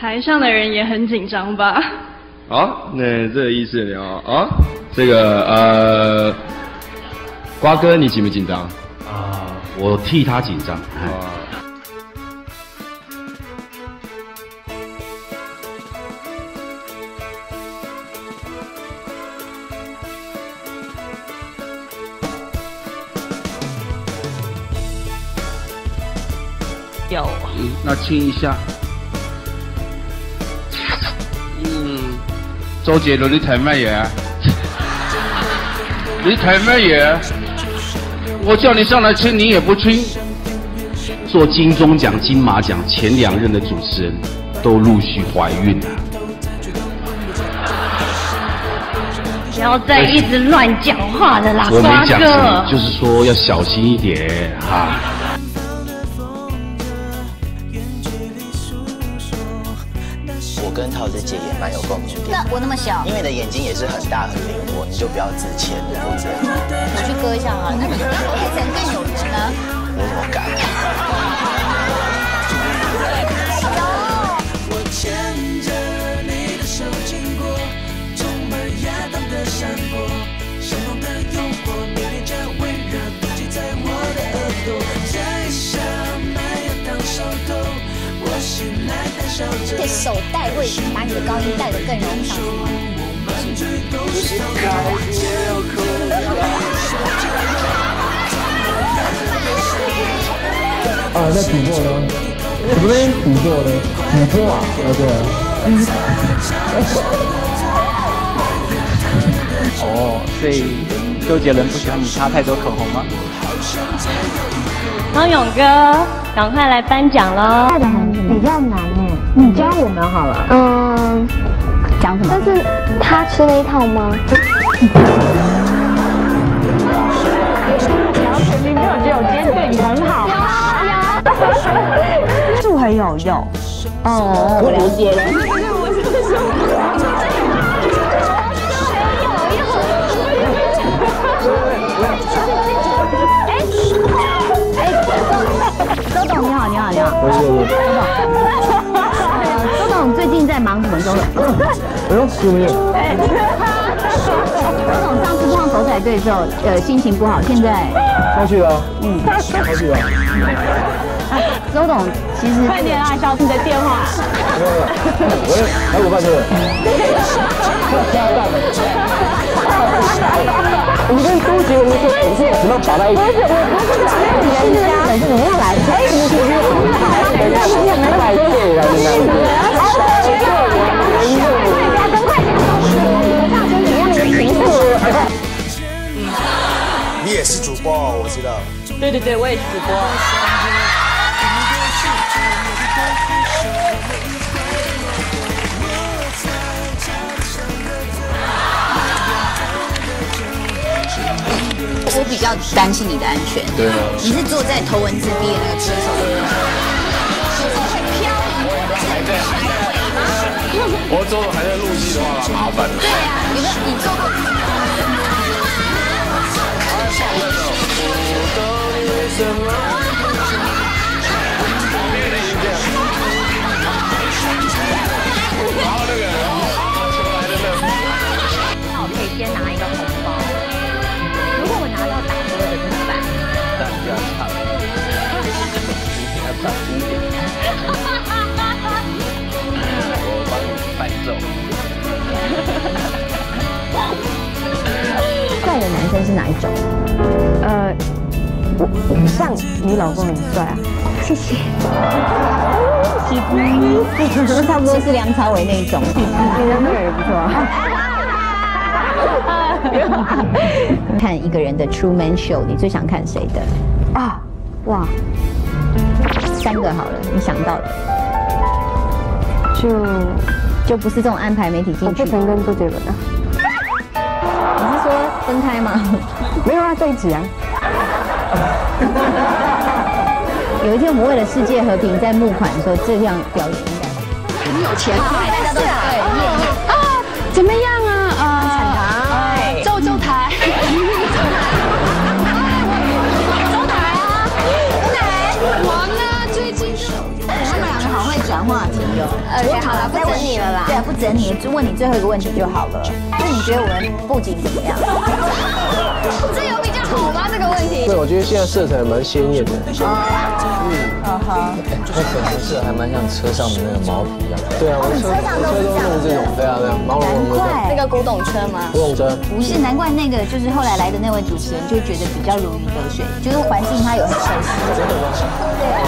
台上的人也很紧张吧？好，那这个意思了啊，这个呃，瓜哥你紧不紧张？啊，我替他紧张。啊。有，嗯，那亲一下。嗯，周杰伦你睇乜嘢？你睇乜嘢？我叫你上来亲，你也不亲。做金钟奖、金马奖前两任的主持人，都陆续怀孕了。不要再一直乱讲话了啦，我没讲。就是说要小心一点哈。我也蛮有共鸣的那我那么小，因为你的眼睛也是很大很灵活，你就不要自谦了，对不对？我去割一下好了。那你变成更有人呢？我怎么敢？手带会把你的高音带得更容易上去。啊，在补货呢，什么东西补货呢？补货啊，啊对啊。哦，所以周杰伦不喜欢你擦太多口红吗？康永哥，赶快来颁奖喽！比较难哎，你教我们好了。嗯，讲什么？但是他吃那一套吗？小雪，你没有觉得我今天对你很好吗？树很有用。哦，我了解了。周董你好，你好，你好。我是周董最近在忙什么？周董？哎呦，什么耶？周董上次碰头彩队的时候，呃，心情不好，现在上去了，嗯，上去了，周董其实快点啊，小你的电话。没有了。喂，来我办这个。加油站的。我们跟周杰伦说，我说怎么绑在一起？不是，我不是绑在人家，是你要来。哎，你你你，主播。我比较担心你的安全。对啊。你是坐在头文字 B 的那个车手的位置。我走还在录戏的话，麻烦了。对啊，你们你坐过。那我可以先拿一个红包。如果我拿到打歌的怎么办？但不要唱，你给他唱低一点。我帮你伴奏。帅的男生是哪一种？呃，我像你老公很帅啊，谢谢。差不多是梁朝伟那一种。你的那个也不错啊。看一个人的 True Man Show，你最想看谁的？啊，哇，三个好了，你想到的，就就不是这种安排媒体我进去。不曾跟周杰伦啊，你是说分开吗？没有啊，在一起啊。有一天我们为了世界和平在募款的时候，这样表演应该。很有钱，大家都对。啊，怎么样 OK，好了，不整你了啦。对，不整你，就问你最后一个问题就好了。那你觉得我们布景怎么样？这有比较好吗？这个问题？对，我觉得现在色彩蛮鲜艳的。嗯哼。这粉红色还蛮像车上的那个毛皮一样。对啊，我车车上都是这样这种，对啊对啊，毛茸茸的。那个古董车吗？古董车。不是，难怪那个就是后来来的那位主持人就觉得比较如鱼得水，就是环境他有很熟悉。真的吗？对啊，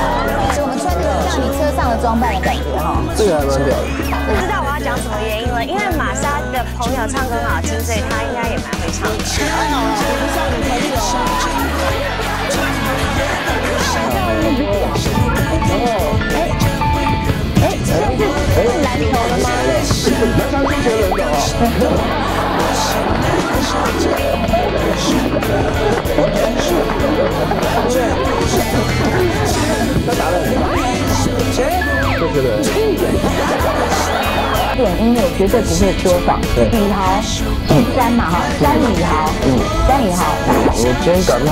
装扮的感觉哈。这个还蛮屌的。我知道我要讲什么原因了，因为玛莎的朋友唱歌很好听，所以她应该也蛮会唱的。太好了，我像你点音乐绝对不会说谎。李豪，詹嘛哈，詹李豪，嗯，詹李豪。我今天感冒。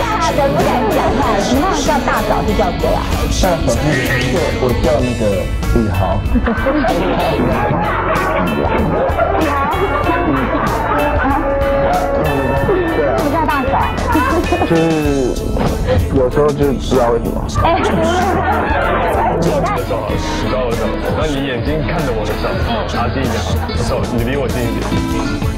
大人不敢讲话，你忘了叫大嫂是叫谁啊？大嫂是我叫那个李豪。李豪。对啊。不叫大嫂。就是有时候就不知道为什么。哎，也太。知道我的手，然后你眼睛看着我的手，拿近一点，手你离我近一点，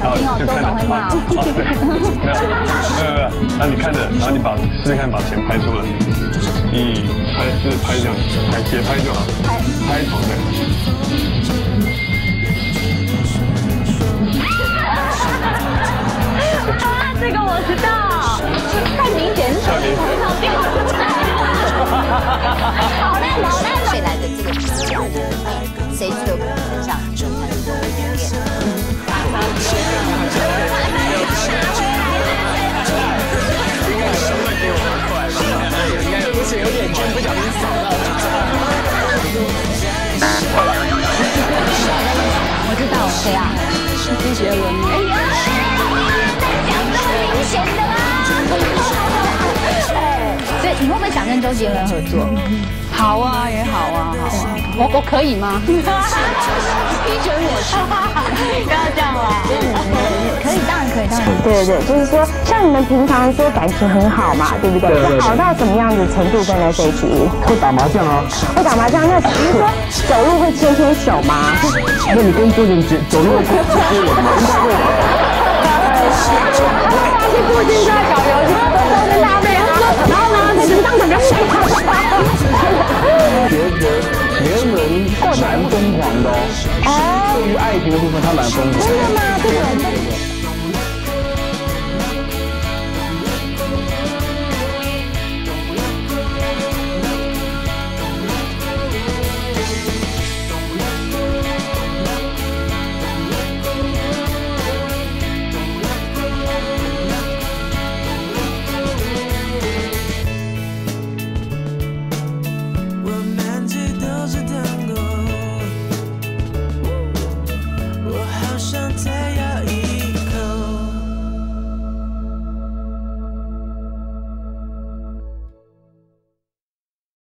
然后就看着，好，对，没有，没有，没有，那你看着，然后你把试试看把钱拍出来，一拍是拍这样，拍斜拍就好，拍拍头的。杰伦。哎呀，在讲这么明显的啦。所以你会不会想跟周杰伦合作？好啊，也好啊，好啊。我我可以吗？批准我去，不要这样啦。可以，当然可以，当然可以。对对对，就是说，像你们平常说感情很好嘛，对不对？对对对好到什么样子程度跟 S H E？会打麻将啊？会打麻将，那比如说走路会牵牵手吗？那你跟周杰伦走路会牵牵我吗？应该会吧。他去附近在搞游戏，Mình.